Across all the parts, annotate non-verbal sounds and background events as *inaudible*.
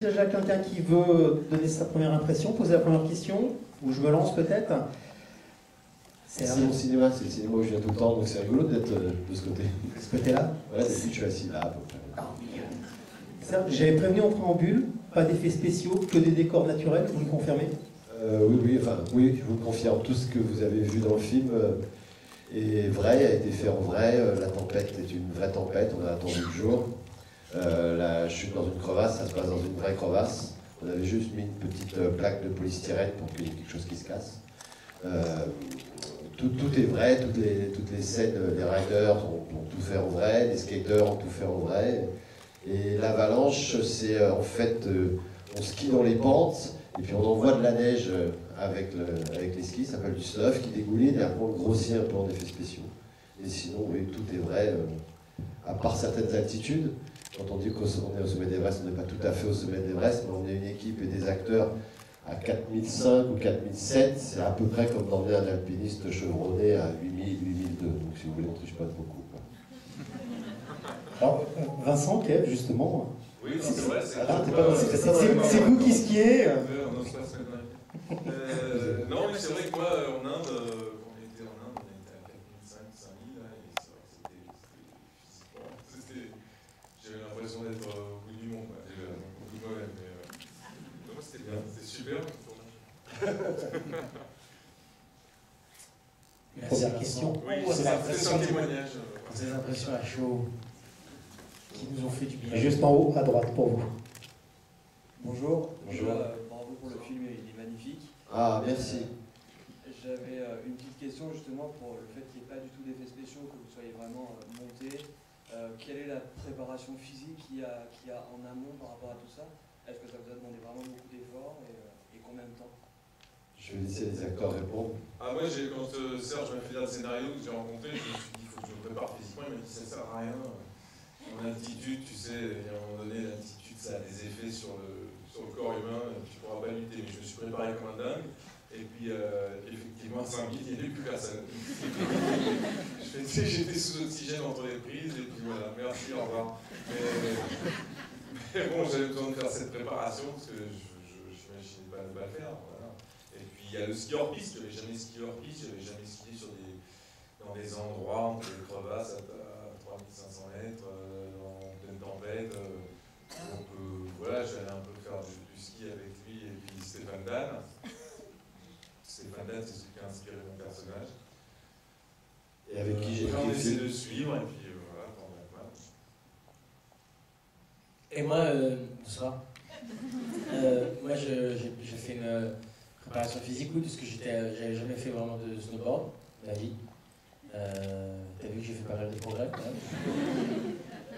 Déjà quelqu'un qui veut donner sa première impression, poser la première question, ou je me lance peut-être C'est mon cinéma, c'est le cinéma où je viens tout le temps, donc c'est rigolo d'être euh, de ce côté. De ce côté-là Ouais, depuis que je suis assis là, à peu près. Ah, J'avais prévenu en préambule, pas d'effets spéciaux, que des décors naturels, vous me confirmez? Euh, Oui, oui, enfin, oui, je vous confirme, tout ce que vous avez vu dans le film euh, est vrai, a été fait en vrai, la tempête est une vraie tempête, on a attendu le jour. Euh, la chute dans une crevasse, ça se passe dans une vraie crevasse. On avait juste mis une petite euh, plaque de polystyrène pour qu'il y ait quelque chose qui se casse. Euh, tout, est vrai, toutes les, scènes, les riders ont, tout fait en vrai, les skaters ont tout fait en vrai. Et l'avalanche, c'est en fait, on skie dans les pentes, et puis on envoie de la neige avec, le, avec les skis, ça s'appelle du sluff, qui dégouline, et après on grossit un peu en effets spéciaux. Et sinon, oui, tout est vrai, à part certaines altitudes. Quand on dit qu'on est au sommet d'Everest, on n'est pas tout à fait au sommet d'Everest, mais on est une équipe et des acteurs à 4005 ou 4007, c'est à peu près comme d'emmener un alpiniste chevronné à 8000, 8002. Donc si vous voulez, on ne triche pas beaucoup. quoi. *laughs* Alors, euh, Vincent, Kev, justement, Oui, c'est vrai, c'est Ah, c'est vous qui skiez euh, Euh, Non, mais c'est vrai que moi, en Inde, euh, quand on était en Inde, on était à 4500, 5000, là, et c'est vrai que c'était c'était- physiquement, c'était- J'avais l'impression d'être euh, au bout du monde, quoi, déjà, donc au bout de moi-même, mais euh, non, c'était bien, c'était super. le Première question. Oui, c'est c'est un- c'est un impressionnant. témoignage. euh, Ces impressions à chaud qui nous ont fait du bien. Juste en haut, à droite, pour vous. Bonjour. Bonjour. Euh, bravo pour le film, il est magnifique. Ah, merci. J'avais euh, une petite question justement pour le fait qu'il n'y ait pas du tout d'effets spéciaux, que vous soyez vraiment euh, monté. Euh, quelle est la préparation physique qu'il y, y a en amont par rapport à tout ça? Est-ce que ça vous a demandé vraiment beaucoup d'efforts et, euh, et combien de temps? Laisser les acteurs répondre. Ah moi j'ai quand euh, Serge m'a fait lire le scénario que j'ai rencontré, je me suis dit il faut que je me prépare physiquement, il m'a dit ça sert à rien. En altitude, tu sais, à un moment donné l'altitude ça a des effets sur le, sur le corps humain, tu pourras pas lutter, mais je me suis préparé comme un dingue. Et puis euh, effectivement 5000 il n'y avait plus personne. *laughs* j'étais sous oxygène entre les prises et puis voilà, merci, au revoir. Mais, bon j'avais besoin de faire cette préparation parce que je n'imaginais pas ne pas le faire. Il y a le ski hors piste, je n'avais jamais skié hors piste, j'avais jamais skié sur des, dans des endroits entre les crevasses à, à 3500 mètres, euh, en pleine tempête. euh. donc euh, voilà, j'allais un peu faire du, du ski avec lui et puis Stéphane Dan. Stéphane Dan, c'est celui qui a inspiré mon personnage. Et avec qui j'ai on essaie de suivre et puis euh, voilà, mettre mal. Et moi, euh, bonsoir. Euh, moi, je- j'ai j'ai fait une euh, préparation physique, oui, parce que euh, j'avais jamais fait vraiment de snowboard ma vie. Euh, T'as vu que j'ai fait pas mal de progrès quand même.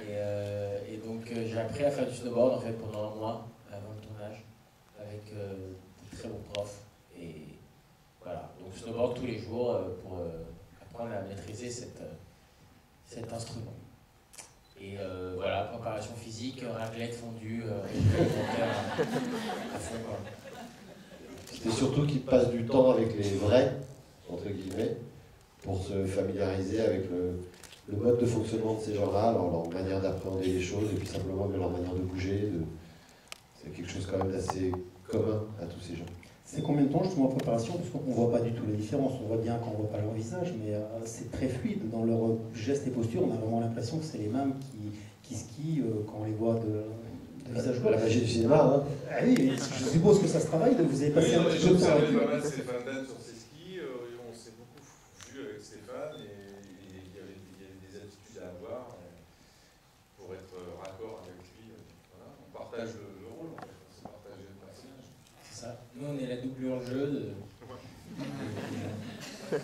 Et, euh, donc, j'ai appris à faire du snowboard en fait pendant un mois avant le tournage, avec euh, de très bons profs. Et voilà, donc snowboard tous les jours pour apprendre à maîtriser cet instrument. Et voilà, préparation physique, raclette fondue, euh, à fond. Quoi. C'était surtout qu'ils passent du temps avec les vrais, entre guillemets, pour se familiariser avec le, mode de fonctionnement de ces gens-là, leur, manière d'appréhender les choses, et puis simplement leur manière de bouger. C'est quelque chose quand même d'assez commun à tous ces gens. C'est combien de temps justement en préparation? Parce qu'on ne voit pas du tout les différences, on voit bien quand on ne voit pas leur visage, mais euh, c'est très fluide dans leurs gestes et postures. On a vraiment l'impression que c'est les mêmes qui, qui skient euh, quand on les voit de, de visage La blanc. magie du cinéma, hein. Ah oui, je suppose que ça se travaille, donc vous avez passé Oui, un non, mais petit j'ai peu de temps avec pas mal Stéphane Dan sur ses skis, euh, on s'est beaucoup vu avec Stéphane, et et il y avait, il y avait des attitudes à avoir euh, pour être raccord avec lui. euh, voilà. On partage le, le rôle, en fait, on s'est partagé le personnage. C'est ça. Nous, on est la double en jeu. De *laughs*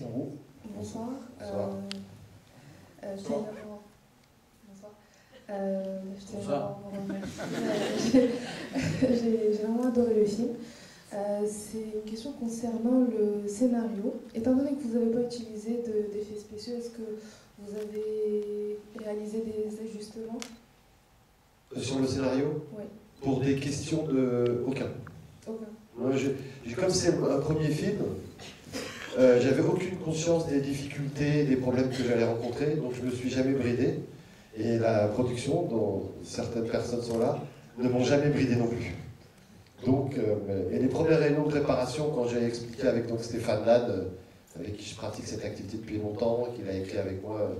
vous. Bonsoir. Bonsoir. Euh, euh, je Bonsoir. tiens d'abord- Bonsoir. Euh, je tiens Bonsoir. d'abord à vous remercier. J'ai j'ai vraiment adoré le film. Euh, C'est une question concernant le scénario. Étant donné que vous n'avez pas utilisé de- d'effets spéciaux, est-ce que vous avez réalisé des ajustements Euh, Sur le scénario Oui. Pour des questions de. Aucun. Aucun. Moi, je- j'ai- comme c'est un premier film, euh, j'avais aucune conscience des difficultés, des problèmes que j'allais rencontrer, donc je me suis jamais bridé. Et la production, dont certaines personnes sont là, ne m'ont jamais bridé non plus. Donc, euh, et les premières réunions de préparation, quand j'ai expliqué avec donc, Stéphane Lade, euh, avec qui je pratique cette activité depuis longtemps, qu'il a écrit avec moi, euh,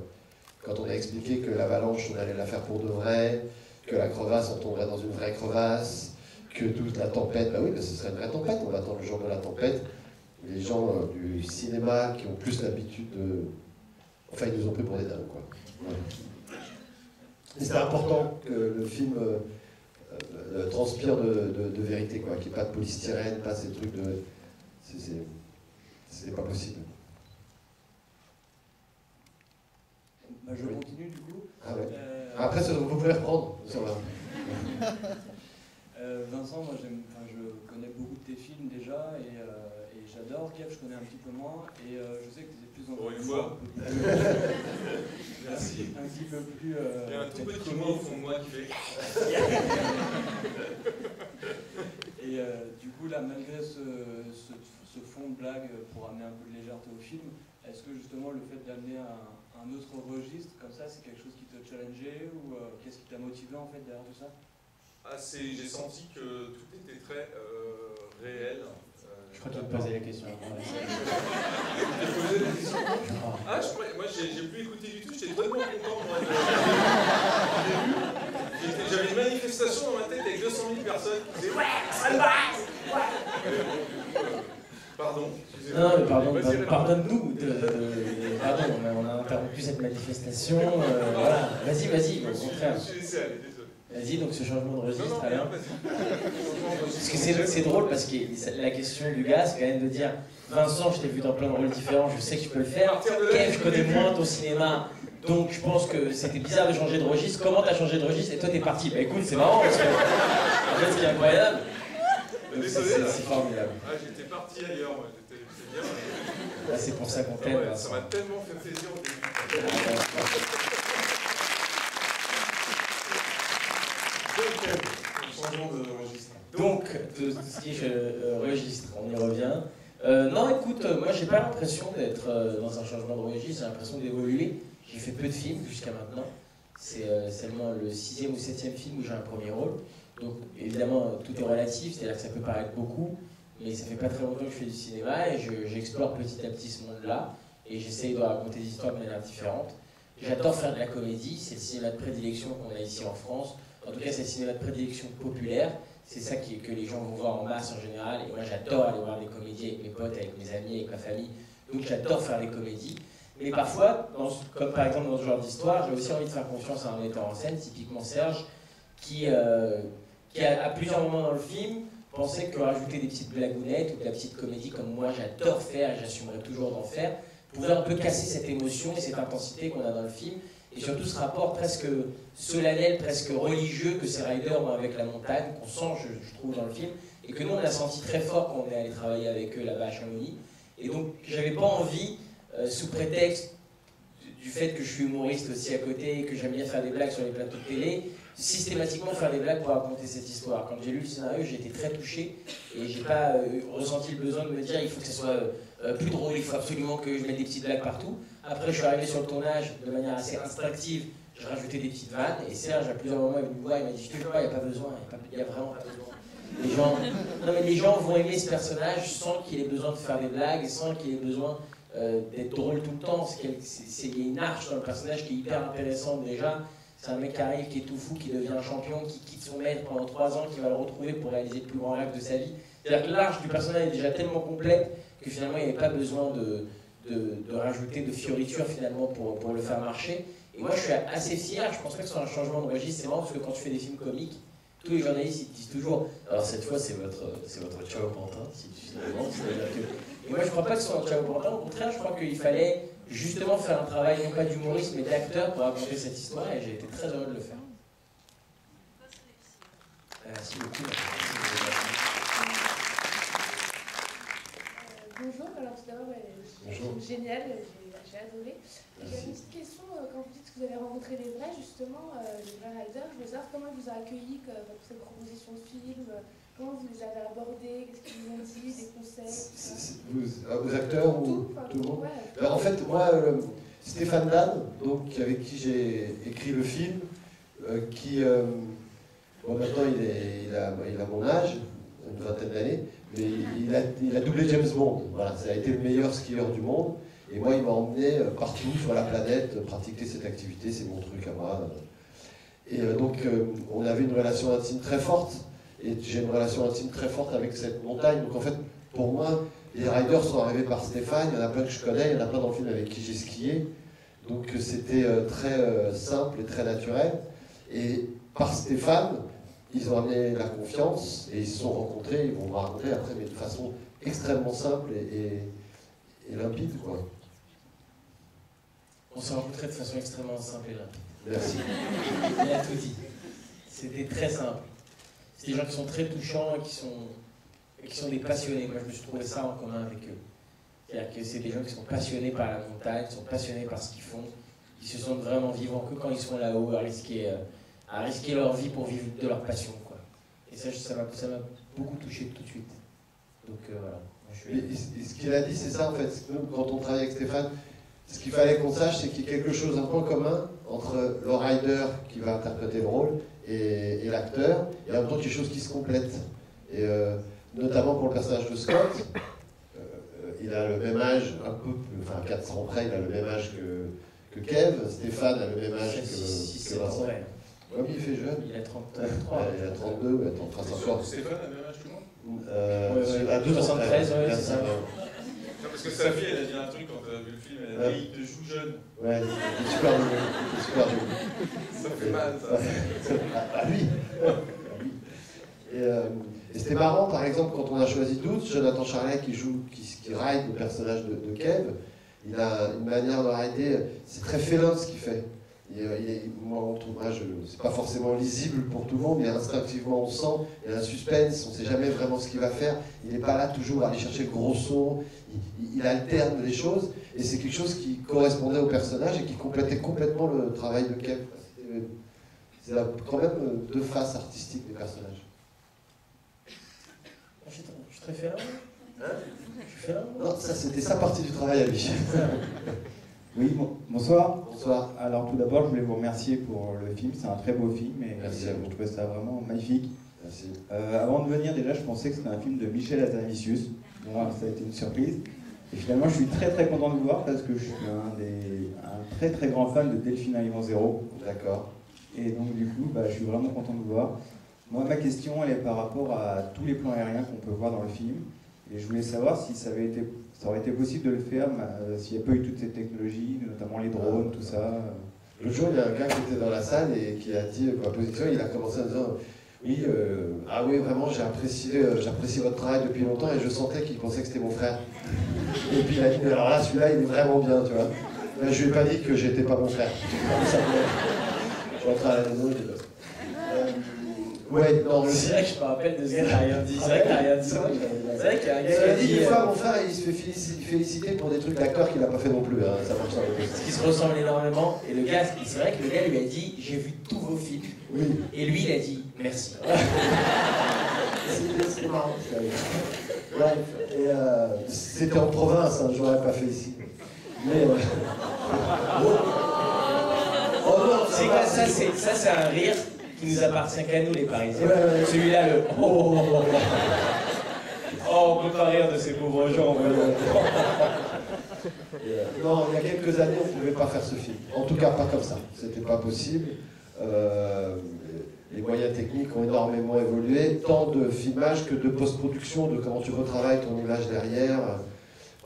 quand on a expliqué que l'avalanche, on allait la faire pour de vrai, que la crevasse, on tomberait dans une vraie crevasse, que toute la tempête, bah oui, mais ce serait une vraie tempête, on attend le jour de la tempête. Les gens euh, du cinéma qui ont plus l'habitude de. Enfin, ils nous ont pris pour des dingues, quoi. Ouais. C'était important que le film euh, transpire de, de- de vérité, quoi. Qu'il n'y ait pas de polystyrène, pas ces trucs de. c'est- pas possible. Bah, je continue du coup. Ah ouais. Euh, Après, ça, vous pouvez reprendre. Ça va. *laughs* Euh, Vincent, moi je connais beaucoup de tes films déjà et, euh, et j'adore. Kev, je connais un petit peu moins et euh, je sais que tu es plus dans Pour un une fois. un peu plus- Merci. un petit peu plus. euh, Il y a un petit mot au fond de moi qui fait. *laughs* Et euh, du coup, là, malgré ce, ce- ce fond de blague pour amener un peu de légèreté au film, est-ce que justement le fait d'amener un, un autre registre comme ça, c'est quelque chose qui te challengeait ou euh, qu'est-ce qui t'a motivé en fait derrière tout ça? Ah, j'ai senti que tout était très réel. Je crois qu'il me posait la question. posé la question Je crois. Ah, je croyais- moi j'ai plus écouté du tout, j'étais tellement content moi. de- *laughs* J'avais une manifestation dans ma tête avec 200 000 personnes qui disaient Ouais, ça me va Pardon. Non, mais pardon, pardonne-nous. De, de- pardon, on a, on a interrompu cette manifestation. euh, voilà. Vas-y, vas-y, Je au je contraire. me suis laissé aller. Vas-y, donc ce changement de registre. Parce que c'est drôle parce que la question du gars, c'est quand même de dire Vincent, je t'ai vu dans plein de rôles différents, je sais que tu peux le faire. Kev, je connais moins ton cinéma, donc je pense que c'était bizarre de changer de registre. Comment t'as changé de registre? Et toi t'es parti Bah écoute, c'est marrant parce que en fait, ce qui est incroyable, c'est formidable. Ah, j'étais parti ailleurs, moi. J'étais bien. Là, c'est pour ça qu'on t'aime. ça m'a tellement fait plaisir au début. Donc, euh, de ce qui est euh, registre, on y revient. Euh, non, écoute, euh, moi j'ai pas l'impression d'être euh, dans un changement de registre, j'ai l'impression d'évoluer. J'ai fait peu de films jusqu'à maintenant. C'est euh, seulement le sixième ou septième film où j'ai un premier rôle. Donc évidemment, euh, tout est relatif, c'est-à-dire que ça peut paraître beaucoup, mais ça fait pas très longtemps que je fais du cinéma et je- j'explore petit à petit ce monde-là et j'essaye de raconter des histoires de manière différente. J'adore faire de la comédie, c'est le cinéma de prédilection qu'on a ici en France. En tout cas, c'est le cinéma de prédilection populaire. C'est ça qui, que les gens vont voir en masse en général. Et moi, j'adore aller voir des comédies avec mes potes, avec mes amis, avec ma famille. Donc, j'adore faire des comédies. Mais parfois, comme par exemple dans ce genre d'histoire, j'ai aussi envie de faire confiance à un metteur en scène, typiquement Serge, qui, euh, qui à plusieurs moments dans le film pensait que rajouter des petites blagounettes ou de la petite comédie comme moi j'adore faire et j'assumerai toujours d'en faire, pouvait un peu casser cette émotion et cette intensité qu'on a dans le film. Et surtout ce rapport presque solennel, presque religieux que ces riders ont avec la montagne, qu'on sent, je, trouve, dans le film, et que nous on a senti très fort quand on est allé travailler avec eux là-bas à Chamonix. Et donc j'avais pas envie, euh, sous prétexte du- fait que je suis humoriste aussi à côté et que j'aime bien faire des blagues sur les plateaux de télé, systématiquement faire des blagues pour raconter cette histoire. Quand j'ai lu le scénario, j'ai été très touché et j'ai pas euh, ressenti le besoin de me dire il faut que ça soit euh, plus drôle, il faut absolument que je mette des petites blagues partout. Après, je suis arrivé sur le tournage de manière assez instinctive, j'ai rajouté des petites vannes et Serge, à plusieurs moments, il est venu me voir, il m'a dit je te jure, il n'y a pas besoin, il n'y a, vraiment pas besoin. Les gens, non, mais les gens vont aimer ce personnage sans qu'il ait besoin de faire des blagues sans qu'il ait besoin euh, d'être drôle tout le temps. Il y a une arche dans le personnage qui est hyper intéressante déjà. C'est un mec qui arrive, qui est tout fou, qui devient champion, qui quitte son maître pendant trois ans, qui va le retrouver pour réaliser le plus grand rêve de sa vie. C'est-à-dire que l'arche du personnage est déjà tellement complète que finalement il n'y avait pas besoin de, de, rajouter de fioritures finalement pour, le faire marcher. Et moi je suis assez fier, je pense pas que ce soit un changement de registre, c'est marrant parce que quand tu fais des films comiques, tous les journalistes ils te disent toujours alors cette fois c'est votre, c'est votre ciao pantin, si tu que... Et moi je crois pas que ce soit un ciao pantin, au contraire je crois qu'il fallait justement faire un travail non pas d'humoriste mais d'acteur pour raconter cette histoire et j'ai été très heureux de le faire. Merci beaucoup. Euh, bonjour, alors tout d'abord, Bonjour. génial, j'ai j'ai adoré. Et J'avais une petite question, euh, quand vous dites que vous avez rencontré les vrais, justement, euh, les vrais riders, je veux savoir comment ils vous ont accueilli pour cette proposition de film, euh, comment vous les avez abordés, qu'est-ce qu'ils vous ont dit, des conseils, vous- euh, aux acteurs ou Tout, le monde ouais. Ben, En fait, moi, euh, Stéphane donc, avec qui j'ai écrit le film, euh, qui, euh, bon, maintenant il, est, il, a, il a mon âge, une vingtaine d'années, il a, doublé James Bond. Ça a été le meilleur skieur du monde. Et moi, il m'a emmené euh, partout sur la planète pratiquer cette activité, c'est mon truc à moi. Et euh, donc, euh, on avait une relation intime très forte. Et j'ai une relation intime très forte avec cette montagne. Donc, en fait, pour moi, les riders sont arrivés par Stéphane. Il y en a plein que je connais. Il y en a plein dans le film avec qui j'ai skié. Donc, euh, c'était euh, très euh, simple et très naturel. Et par Stéphane, ils ont amené la confiance et ils se sont rencontrés. Ils vont me raconter après, mais de façon extrêmement simple et, et- et limpide. Quoi. On s'est rencontrés de façon extrêmement simple et limpide. Merci. Il a tout dit. C'était très simple. C'est des gens qui sont très touchants et qui sont, et qui sont des passionnés. Moi, je me suis trouvé ça en commun avec eux. C'est-à-dire que c'est des gens qui sont passionnés par la montagne, qui sont passionnés par ce qu'ils font. Ils se sentent vraiment vivants que quand ils sont là-haut à risquer, euh, à risquer leur vie pour vivre de leur passion. Quoi. Et ça, ça m'a beaucoup touché tout de suite. Donc euh, voilà. Suis... et- ce qu'il a dit, c'est ça en fait. Quand on travaille avec Stéphane, ce qu'il fallait qu'on sache, c'est qu'il y a quelque chose, un point commun entre le rider qui va interpréter le rôle et, et l'acteur, et en même temps quelque chose qui se complète. Et euh, notamment pour le personnage de Scott, euh, il a le même âge, un peu plus, enfin 400 ans près, il a le même âge que, que Kev. Stéphane a le même âge que, que Vincent. Ouais, mais il fait jeune. Il a 33. Ouais, il a 32, ouais, attends, c'est encore. Stéphane a le même âge que moi Euh, Ouais, ouais, à 2 ans 73, près. ouais, c'est ça. parce que sa fille, elle a dit un truc quand elle a vu le film, elle a dit il te joue jeune. Ouais, il est super joli. il est super joli. Ça fait mal, ça. lui. Et, euh, et c'était marrant, par exemple, quand on a choisi Doute, Jonathan Charlet qui joue, qui, qui ride le personnage de, de Kev, il a une manière de rider, c'est très félin ce qu'il fait. Moi, on trouve, c'est pas forcément lisible pour tout le monde, mais instinctivement on sent, il y a un suspense, on sait jamais vraiment ce qu'il va faire. Il n'est pas là toujours à aller chercher le gros son, il, alterne les choses, et c'est quelque chose qui correspondait au personnage et qui complétait complètement le travail de. C'était- C'est quand même deux faces artistiques des personnages. Je suis très- je suis très. Hein? Je suis. Non, ça c'était sa partie du travail à lui. *laughs* Oui, bon- bonsoir. Bonsoir. Alors tout d'abord, je voulais vous remercier pour le film. C'est un très beau film et Merci je trouvais ça vraiment magnifique. Merci. Euh, avant de venir, déjà, je pensais que c'était un film de Michel Hazanavicius. Moi, ça a été une surprise. Et finalement, je suis très très content de vous voir parce que je suis un, des, un très très grand fan de Delphine Arrivant Zéro. D'accord. Et donc, du coup, bah, je suis vraiment content de vous voir. Moi, ma question, elle est par rapport à tous les plans aériens qu'on peut voir dans le film. Et je voulais savoir si ça, avait été, ça aurait été possible de le faire, euh, s'il n'y a pas eu toutes ces technologies, notamment les drones, tout ça. euh. Le jour, il y a un gars qui était dans la salle et qui a dit pour la position, il a commencé en disant Oui, euh, ah oui, vraiment, j'ai apprécié, euh, j'apprécie votre travail depuis longtemps et je sentais qu'il pensait que c'était mon frère. Et puis il a dit Alors là, celui-là, il est vraiment bien, tu vois. Mais je lui ai pas dit que j'étais pas mon frère. *laughs* Je rentre à la maison, je dis euh, Ouais, non, le C'est vrai que je me rappelle de ce gars, t'as rien dit. C'est vrai que t'as rien dit. C'est vrai, qu'il y a un Il gars qui a a dit une euh, fois, mon frère, il se fait félici- féliciter pour des trucs d'acteurs qu'il n'a pas fait non plus. hein. Ça marche pas. qui se ressemblent énormément. Et le gars, c'est vrai que le gars lui a dit J'ai vu tous vos films. Oui. Et lui, il a dit Merci. C'est *laughs* c'est marrant. Bref, et euh, c'était en province, hein, je l'aurais pas fait ici. Mais. euh, *laughs* Oh non, C'est quoi ça, c'est un rire qui nous appartient qu'à nous, les Parisiens. Celui-là, le oh, oh, oh, oh. Oh, on peut pas rire de ces pauvres gens. *laughs* Non, il y a quelques années, on ne pouvait pas faire ce film. En tout cas, pas comme ça. C'était pas possible. Euh, les moyens techniques ont énormément évolué, tant de filmage que de post-production, de comment tu retravailles ton image derrière.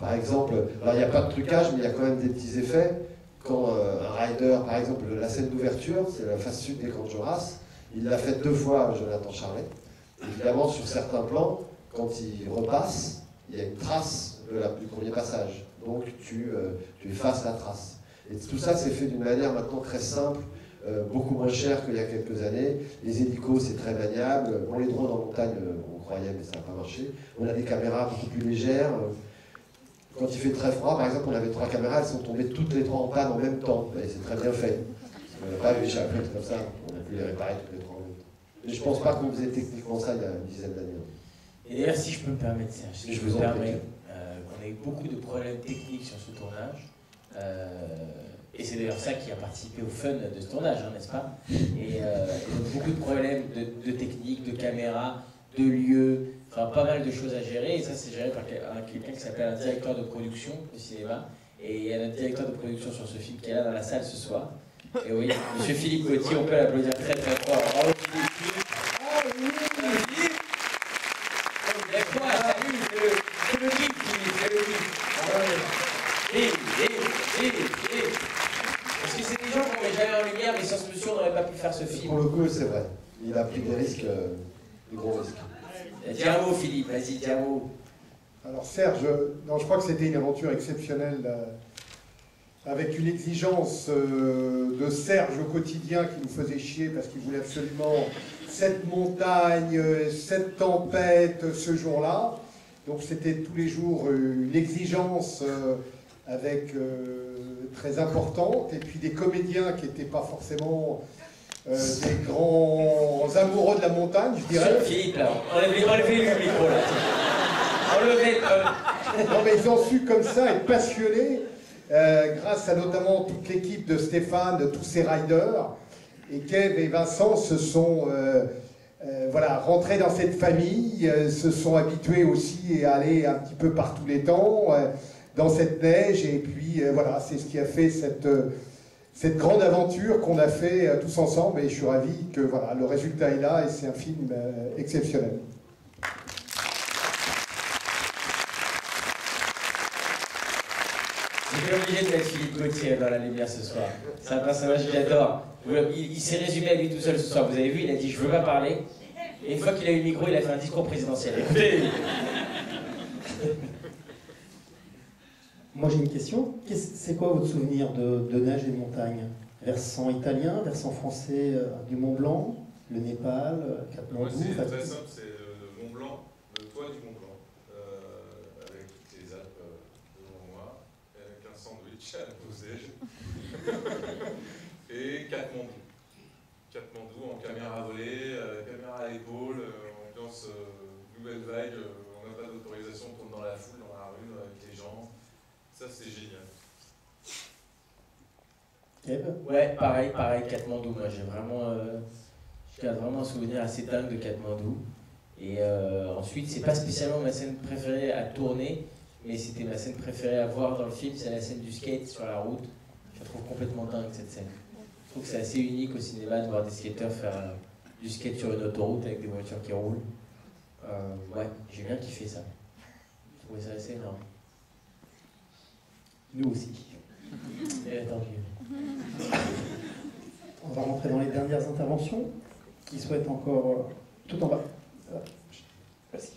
Par exemple, il n'y a pas de trucage, mais il y a quand même des petits effets. Quand euh, un rider, par exemple, la scène d'ouverture, c'est la face sud des camps de Joras, il l'a fait deux fois, Jonathan Charlet. Évidemment, sur certains plans, quand il repasse, il y a une trace de la- du premier passage. Donc tu, euh, tu effaces la trace. Et tout ça, c'est fait d'une manière maintenant très simple, euh, beaucoup moins cher qu'il y a quelques années. Les hélicos, c'est très maniable. Bon, les drones en montagne, on croyait, mais ça n'a pas marché. On a des caméras beaucoup plus légères. Quand il fait très froid, par exemple, on avait trois caméras, elles sont tombées toutes les trois en panne en même temps. Et c'est très bien fait. On n'a pas eu Apple comme ça, on a pu les réparer toutes les trois en même temps. Mais je pense pas qu'on faisait techniquement ça il y a une dizaine d'années. Et d'ailleurs, si je peux me permettre, Serge, si Je vous me permets, euh, on a eu beaucoup de problèmes techniques sur ce tournage. et c'est d'ailleurs ça qui a participé au fun de ce tournage, hein, n'est-ce pas? Et, donc beaucoup de problèmes de, de technique, de caméra, de lieux, enfin pas mal de choses à gérer. Et ça, c'est géré par quelqu'un qui s'appelle un directeur de production de cinéma. Et il y a notre directeur de production sur ce film qui est là dans la salle ce soir. Et oui, monsieur Philippe Gauthier, on peut l'applaudir très très fort. Bravo Philippe. Parce que c'est des gens qu'on met jamais en lumière, mais sans ce monsieur, on n'aurait pas pu faire ce film? Pour le coup, c'est vrai. Il a pris des risques, euh, des gros risques. Dis un mot, Philippe, vas-y. Alors Serge, je crois que c'était une aventure exceptionnelle euh, avec une exigence euh, de Serge au quotidien qui nous faisait chier parce qu'il voulait absolument cette montagne, cette tempête ce jour-là. Donc c'était tous les jours une exigence euh, avec très importante et puis des comédiens qui n'étaient pas forcément des grands amoureux de la montagne, je dirais. Philippe, là, enlevez, enlevez le micro là. Non, mais ils ont su comme ça être passionnés, euh, grâce à notamment toute l'équipe de Stéphane, de tous ces riders. Et Kev et Vincent se sont euh, euh, voilà, rentrés dans cette famille, se sont habitués aussi à aller un petit peu par tous les temps, dans cette neige. Et puis voilà, c'est ce qui a fait cette, cette grande aventure qu'on a fait tous ensemble. Et je suis ravi que voilà, le résultat est là et c'est un film exceptionnel. J'ai obligé de mettre Philippe Gauthier dans la lumière ce soir. C'est un personnage que j'adore. Il, s'est résumé à lui tout seul ce soir. Vous avez vu, il a dit Je veux pas parler. Et une fois qu'il a eu le micro, il a fait un discours présidentiel. Écoutez Moi j'ai une question. C'est quoi votre souvenir de, neige et de montagne? Versant italien, versant français euh, du Mont Blanc, le Népal, euh, Katmandou C'est très simple, c'est le Mont Blanc, le toit du Mont Blanc. et Katmandou. Katmandou en caméra volée, euh, caméra à l'épaule, euh, ambiance euh, nouvelle vague, on n'a pas d'autorisation, on tourne dans la foule, dans la rue, avec les gens. Ça, c'est génial. Ouais, pareil, pareil, Katmandou. Moi, j'ai vraiment, j'ai vraiment un souvenir assez dingue de Katmandou. Et ensuite, c'est pas spécialement ma scène préférée à tourner, mais c'était ma scène préférée à voir dans le film, c'est la scène du skate sur la route. Je trouve complètement dingue cette scène. Je trouve que c'est assez unique au cinéma de voir des skateurs faire euh, du skate sur une autoroute avec des voitures qui roulent. Euh, ouais, j'ai bien kiffé ça. Je trouvais ça assez énorme. Nous aussi. Et tant On va rentrer dans les dernières interventions. Qui souhaitent encore euh, tout en bas Merci.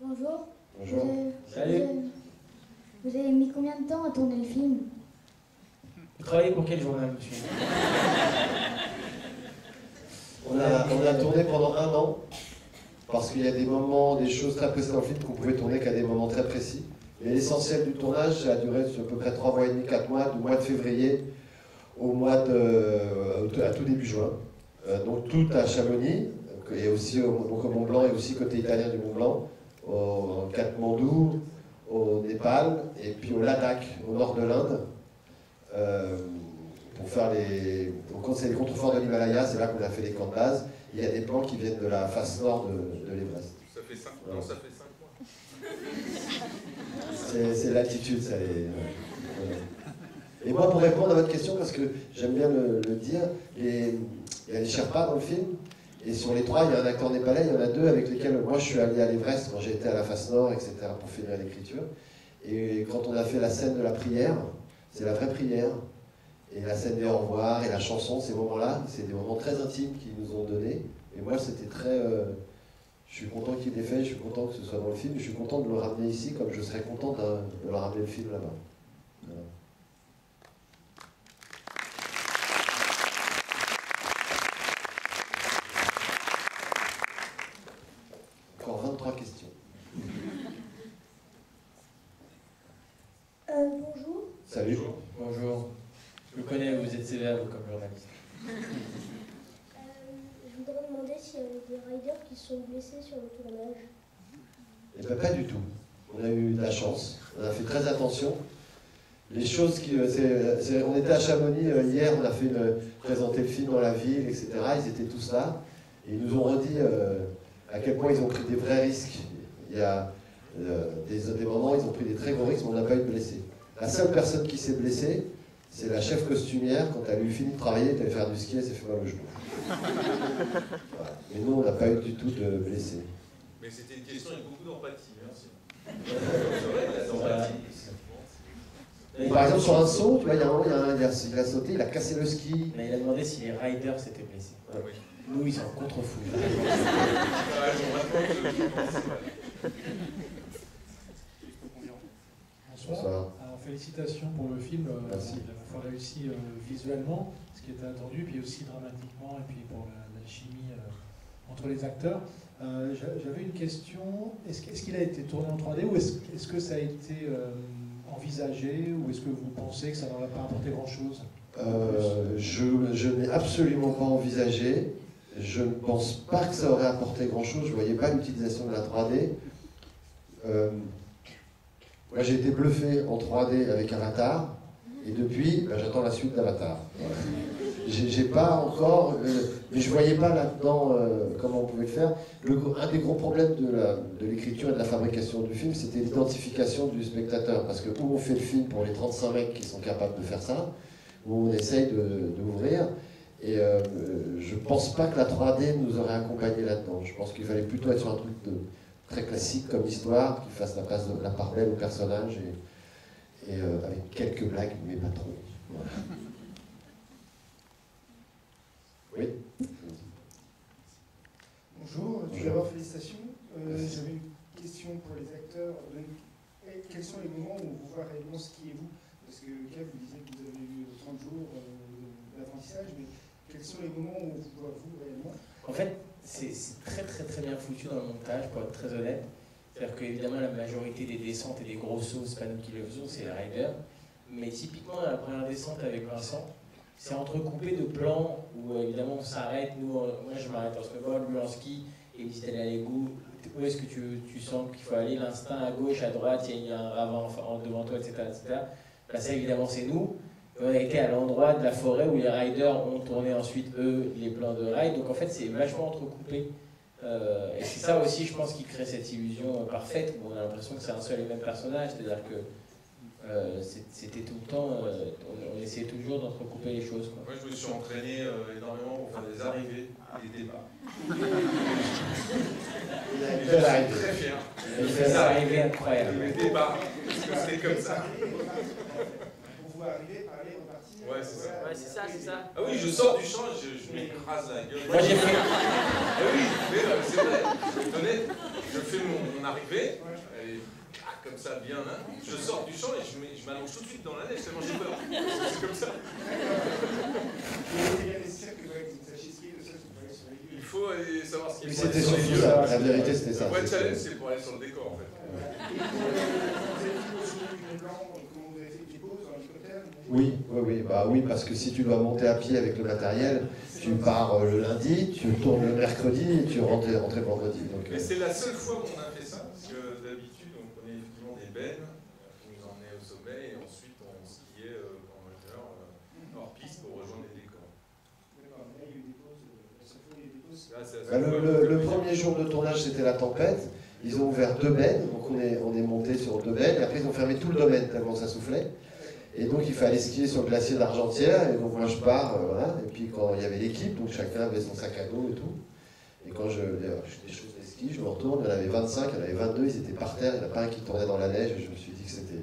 Bonjour. Bonjour. Vous avez, Vous avez, mis combien de temps à tourner le film? Vous travaillez pour quel journal, monsieur? On a, on a tourné pendant un an, parce qu'il y a des moments, des choses très précises dans le film qu'on pouvait tourner qu'à des moments très précis. Mais l'essentiel du tournage a duré à peu près 3 mois et demi, 4 mois, du mois de février au mois de, à tout début juin. Euh, donc tout à Chamonix, et aussi au, au Mont Blanc et aussi côté italien du Mont Blanc au Katmandou, au Népal et puis au Ladakh, au nord de l'Inde. Euh, pour faire les. Quand c'est les contreforts de l'Himalaya, c'est là qu'on a fait les camps de base. Il y a des plans qui viennent de la face nord de, de l'Everest. Ça fait 5 mois. ça fait 5 mois. C'est l'altitude, ça. Les, et moi, pour répondre à votre question, parce que j'aime bien le, dire, les, il y a les Sherpas dans le film, et sur les trois, il y a un acteur népalais, il y en a deux avec lesquels moi je suis allé à l'Everest quand j'étais à la face nord, etc., pour finir l'écriture. Et quand on a fait la scène de la prière, c'est la vraie prière. Et la scène des au revoir et la chanson, ces moments-là, c'est des moments très intimes qu'ils nous ont donnés. Et moi, c'était très. Euh, je suis content qu'il ait fait, je suis content que ce soit dans le film, je suis content de le ramener ici, comme je serais content de le ramener le film là-bas. Salut. Bonjour. Je vous connais, vous êtes sévère comme journaliste. Euh, je voudrais demander s'il y avait des riders qui sont blessés sur le tournage. Eh bien, pas du tout. On a eu de la chance. On a fait très attention. Les choses qui. euh, c'est- c'est- on était à Chamonix euh, hier, on a fait une, présenter le film dans la ville, etc. Ils étaient tous là. Et ils nous ont redit euh, à quel point ils ont pris des vrais risques. Il y a euh, des, des moments où ils ont pris des très gros risques, mais on n'a pas eu de blessés. La seule personne qui s'est blessée, c'est la chef costumière. Quand elle a eu fini de travailler, elle allait faire du ski, elle s'est fait mal au genou. Voilà. Mais nous, on n'a pas eu du tout de blessés. Mais c'était une question avec beaucoup d'empathie, merci. Par exemple, sur un saut, tu vois, il y a un moment, il, y a un- il a, il a sauté, il a cassé le ski. Mais il a demandé si les riders s'étaient blessés. Ah oui. Nous, ils sont contre-fous. Ah, ils ont vraiment de- de penser. Bonsoir. Bonsoir. Alors, félicitations pour le film. euh, Merci. Il a réussi euh, visuellement, ce qui était attendu, puis aussi dramatiquement, et puis pour la, la chimie euh, entre les acteurs. Euh, j'a- J'avais une question. Est-ce que- est-ce qu'il a été tourné en 3D ou est-ce est-ce que ça a été euh, envisagé ou est-ce que vous pensez que ça n'aurait pas apporté grand-chose Euh, je je n'ai absolument pas envisagé. Je ne pense pas que ça aurait apporté grand-chose. Je ne voyais pas l'utilisation de la 3D. Euh, moi, j'ai été bluffé en 3D avec Avatar. Et depuis, ben, j'attends la suite d'Avatar. Voilà. J'ai pas encore... euh, mais je voyais pas là-dedans euh, comment on pouvait le faire. Un des gros problèmes de l'écriture et de la fabrication du film, c'était l'identification du spectateur. Parce que où on fait le film pour les 35 mecs qui sont capables de faire ça, où on essaye d'ouvrir. Et euh, je pense pas que la 3D nous aurait accompagnés là-dedans. Je pense qu'il fallait plutôt être sur un truc très classique comme histoire, qui fasse la, place de, la part belle au personnage et, et, euh, avec quelques blagues, mais pas trop. Voilà. Oui Bonjour, tout Bonjour. d'abord félicitations. Euh. J'avais une question pour les acteurs. Quels sont les moments où vous voyez réellement ce qui est vous Parce que Kev, vous disiez que vous avez eu 30 jours euh, d'apprentissage, mais quels sont les moments où on vous voit vous réellement? En fait, c'est c'est très très très bien foutu dans le montage, pour être très honnête. C'est-à-dire qu'évidemment, la majorité des descentes et des gros sauts, c'est pas nous qui le faisons, c'est les riders. Mais typiquement, la première descente avec Vincent, c'est entrecoupé de plans où euh, évidemment on s'arrête. Nous, moi je m'arrête en snowboard, lui en ski, et il dit d'aller à l'égout. Où est-ce que tu, tu sens qu'il faut aller? L'instinct à gauche, à droite, il y a un ravin devant toi, etc. etc. Là, ça évidemment, c'est nous. On a été à l'endroit de la forêt où les riders ont tourné ensuite, eux, les plans de ride. Donc en fait, c'est vachement entrecoupé. Euh, et c'est ça aussi, je pense, qui crée cette illusion euh, parfaite où on a l'impression que c'est un seul et même personnage. C'est-à-dire que euh, c'était tout le temps, euh, on, on essayait toujours d'entrecouper les choses. Quoi. Moi, je me suis entraîné euh, énormément pour faire des arrivées et des départs. Il a suis très fier. Il fait des arrivées incroyables. Des départs, parce que c'est comme ça. Pour vous arriver, parler, repartir Ouais, c'est ça. Ouais, c'est ça, c'est ça. Ah oui, je sors du champ, je, je m'écrase la gueule. Moi, j'ai fait. Ah oui, c'est vrai, je vais être honnête, je fais mon, mon arrivée, comme ça, bien là, je sors du champ et je m'allonge tout de suite dans la neige tellement j'ai peur. C'est comme ça. Il faut aller savoir ce qu'il faut aller sur les lieux. la vérité c'était ça. Le vrai challenge, c'est pour aller sur le décor en fait. *laughs* Et pour, euh, vous avez fait aussi une plan, comment vous avez fait des pauses dans l'hélicoptère Oui, oui, oui, bah oui, parce que si tu dois monter à pied avec le matériel, tu pars euh, le lundi, tu tournes le mercredi et tu rentres, rentres le vendredi. Donc, Mais euh, c'est la seule fois où on a fait ça, parce que d'habitude on prenait effectivement des bennes euh, qui nous emmenaient au sommet et ensuite on skiait euh, en moteur euh, hors piste pour rejoindre les décors. Euh, bah, le, premier jour de tournage, c'était la tempête. Ils ont ouvert deux bennes, donc on est, on est monté sur deux bennes, et après ils ont fermé tout le domaine tellement ça soufflait. Et donc il fallait skier sur le glacier d'Argentière, et donc moi je pars, euh, voilà. Et puis quand il y avait l'équipe, donc chacun avait son sac à dos et tout. Et quand je, déchausse les skis, je me retourne, il y en avait 25, il y en avait 22, ils étaient par terre, il n'y en a pas un qui tournait dans la neige, et je me suis dit que c'était,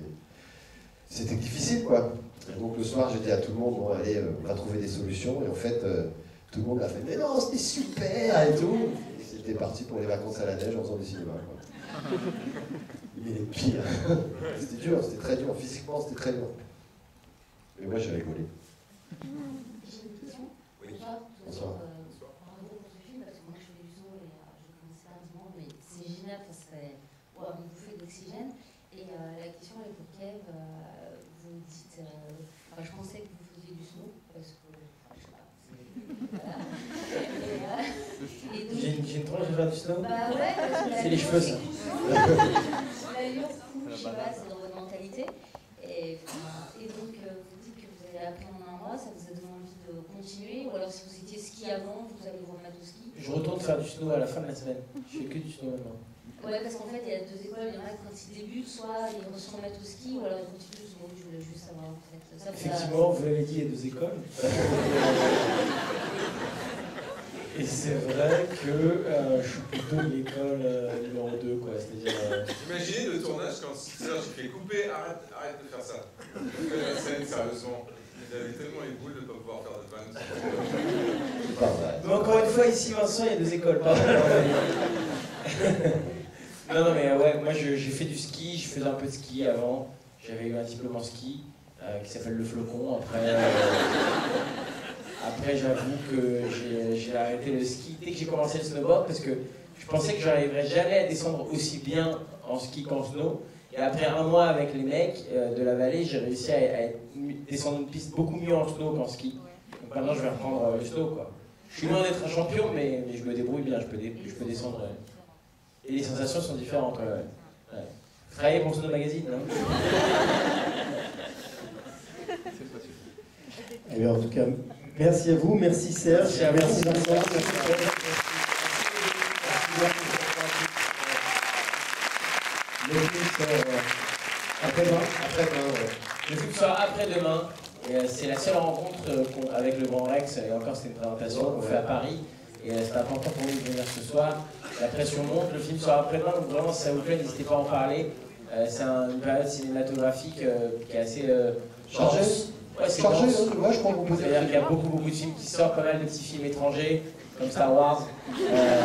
c'était difficile quoi. Et donc le soir, dit à tout le monde, bon allez, euh, on va trouver des solutions, et en fait, euh, tout le monde a fait, mais non, c'était super et tout. Et c'était parti pour les vacances à la neige en faisant du cinéma. Quoi. *laughs* Mais les pires, *laughs* c'était dur, c'était très dur, physiquement c'était très dur. Mais moi j'ai rigolé. J'ai une question. Oui. Bonsoir. Bonsoir. euh, bravo pour ce film, parce que moi je fais du saut et euh, je connaissais pas vraiment, mais c'est génial, ça serait une bouffée d'oxygène. Et euh, la question elle est pour Kev, euh, vous dites, euh, je pensais que vous faisiez du snow, parce que, je sais pas. Et, euh, et J'ai une, de faire du snow Bah ouais, C'est les cheveux, ça. du snow, L'allure, je sais pas, c'est dans votre mentalité. Et, enfin, et donc, euh, vous dites que vous avez appris en un mois, ça vous a donné Ou alors, si vous étiez ski avant, vous allez vous remettre au ski Je retourne faire du snow à la fin de la semaine. Je fais que du snow maintenant. Ouais, parce qu'en fait, il y a deux écoles. Il y en a quand ils débutent, soit ils se remettent au ski, ou alors ils continuent. Je voulais juste savoir en fait. Ça, vous a- Effectivement, vous l'avez dit, il y a deux écoles. *laughs* Et c'est vrai que euh, je suis plutôt de l'école euh, numéro 2, quoi. C'est-à-dire. euh, Imaginez le tournage quand Serge fait couper, arrête, arrête de faire ça. Je fais la scène, sérieusement. Tellement de ne pas pouvoir faire de. Mais encore une fois, ici, Vincent, il y a deux écoles. Non, non, mais euh, ouais, moi j'ai fait du ski, je faisais un peu de ski avant. J'avais eu un diplôme en ski euh, qui s'appelle le flocon. Après, euh, après j'avoue que j'ai arrêté le ski dès que j'ai commencé le snowboard parce que je pensais que j'arriverais jamais à descendre aussi bien en ski qu'en snow. Et après un mois avec les mecs euh, de la vallée, j'ai réussi à, à être mi- descendre une piste beaucoup mieux en snow qu'en ski. Donc maintenant, je vais reprendre euh, le snow, quoi. Je suis loin d'être un champion, mais, mais je me débrouille bien, je peux, dé- je peux descendre. euh. Et les sensations sont différentes. ouais. Travailler pour Snow Magazine, non? Eh bien, en tout cas, merci à vous, merci Serge, Merci à vous. merci Vincent. Le film sort euh, après-demain. Après-demain, ouais. Le film sort après-demain. Et euh, c'est la seule rencontre euh, avec le Grand Rex, et encore c'était une présentation qu'on fait à Paris. Et euh, c'est important pour nous de venir ce soir. La pression monte, le film sort après-demain, donc vraiment si ça vous plaît, n'hésitez pas à en parler. C'est un- une période cinématographique qui est assez Chargée. dense. Ouais, c'est dense. hein, je crois dire. C'est-à-dire qu'il y a beaucoup, beaucoup de films qui sortent, pas mal de petits films étrangers, comme Star Wars. Euh,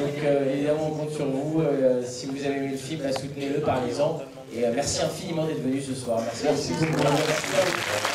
donc euh, évidemment, on compte sur vous. Euh, si vous avez aimé le film, bah, soutenez-le, parlez-en. Et euh, merci infiniment d'être venu ce soir. Merci, Merci beaucoup. Merci à vous.